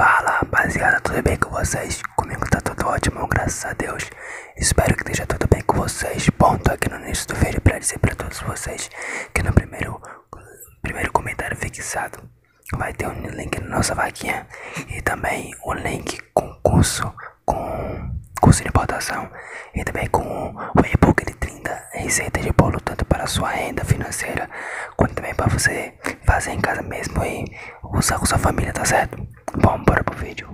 Fala rapaziada, tudo bem com vocês? Comigo tá tudo ótimo, graças a Deus. Espero que esteja tudo bem com vocês. Bom, tô aqui no início do vídeo pra dizer pra todos vocês que no primeiro, primeiro comentário fixado vai ter um link na nossa vaquinha e também um link com curso, com curso de importação e também com o e-book de 30 receitas de bolo, tanto para sua renda financeira quanto também para você fazer em casa mesmo e usar com sua família, tá certo? Bom, bora pro vídeo.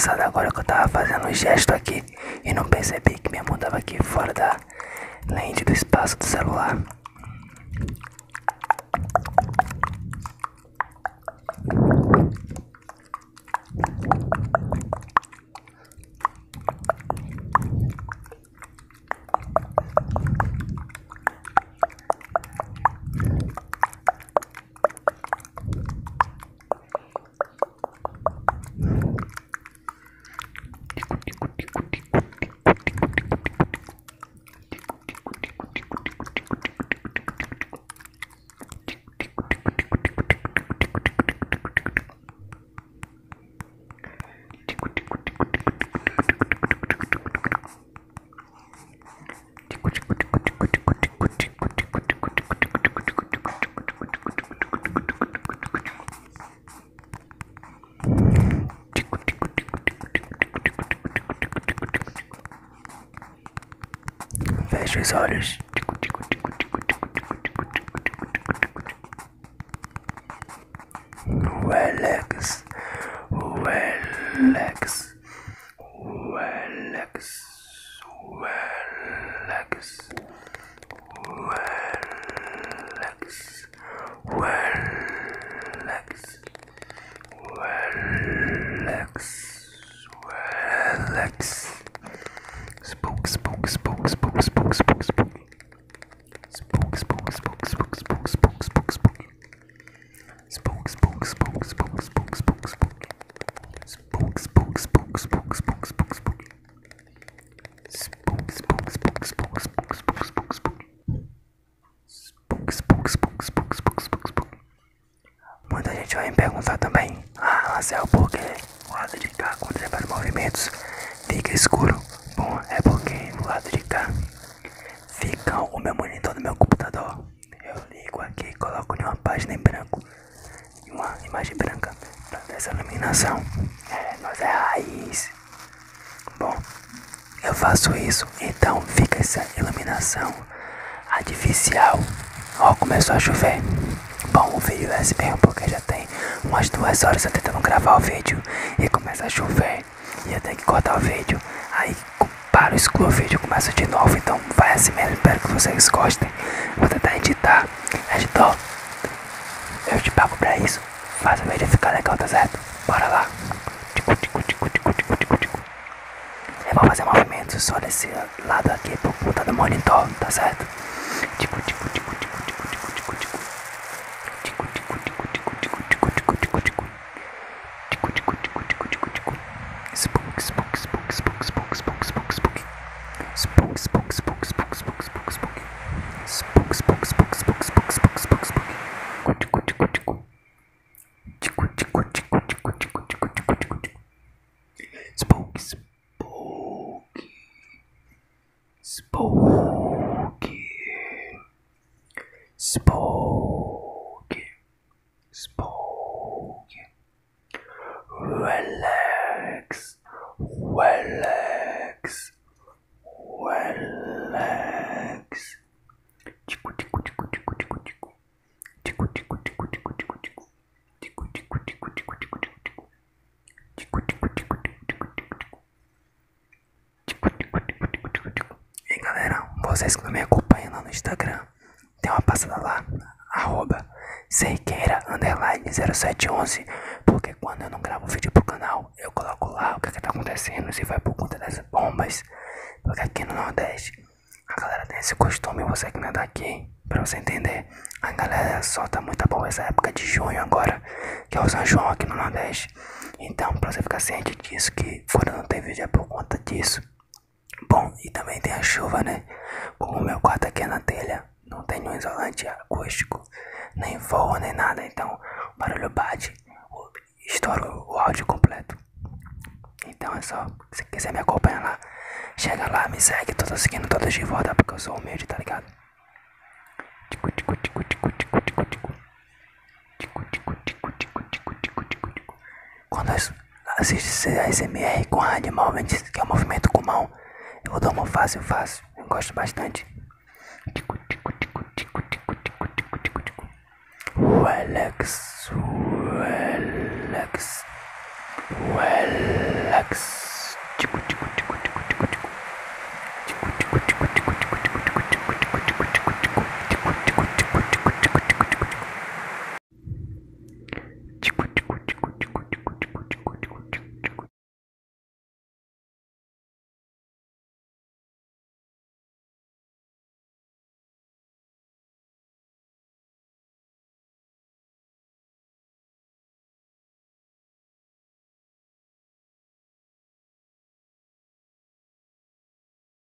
Engraçado agora que eu tava fazendo um gesto aqui e não percebi que minha mão tava aqui fora da lente do espaço do celular. Olhos. Relax, relax, relax, relax, relax, relax, relax, relax. Também, ah, Marcel, por que o lado de cá, quando ele faz movimentos, fica escuro? Bom, é porque o lado de cá fica o meu monitor do meu computador. Eu ligo aqui e coloco em uma página em branco, em uma imagem branca, pra dar essa iluminação. É, nós é raiz. Bom, eu faço isso, então fica essa iluminação artificial. Ó, começou a chover. Bom, o vídeo vai se bem porque já tem umas duas horas eu tentando gravar o vídeo e começa a chover e eu tenho que cortar o vídeo. Aí para, excluo o vídeo, começa de novo. Então vai assim mesmo, espero que vocês gostem. Vou tentar editar. Editor, eu te pago pra isso. Faz o vídeo ficar legal, tá certo? Bora lá. Eu vou fazer movimentos só desse lado aqui por conta do monitor, tá certo? Tico, tico, tico, Spooky. Spooky. Relax. Relax. Relax. Tico, tico, tico, tico, tico, tico. Tico, tico, tico, tico, tico, tico. Tico, tico, tico, tico, tico, tico, tico. Tico, tico, tico, tico, tico, tico, tico. Tico, tico, tico, tico, tico, tico. E galera, vocês que não me acompanham lá no Instagram, tem uma passada lá, arroba Seiqueira underline 0711 Porque quando eu não gravo vídeo pro canal, eu coloco lá o que, é que tá acontecendo, se vai por conta das bombas. Porque aqui no Nordeste, a galera tem esse costume, você que não é daqui, pra você entender. A galera solta muita bomba essa época de junho agora, que é o São João aqui no Nordeste. Então, pra você ficar ciente disso, que quando não tem vídeo é por conta disso. Bom, e também tem a chuva, né? Como o meu quarto aqui é na telha, não tem nenhum isolante acústico, nem voa, nem nada. Então, o barulho bate, estoura o áudio completo. Então é só, se quiser me acompanhar lá, chega lá, me segue, tô seguindo todas de volta porque eu sou humilde, tá ligado? Tico, tico, tico, tico, tico, tico, tico. Tico, tico, tico, tico, tico, tico, tico, tico. Quando assiste ASMR com movement, que é o movimento com mão, eu dou uma fácil, fácil. Eu gosto bastante. Tico, tico, tico, tico, tico, tico, tico, tico, tico. O Alex. O Alex. O Alex.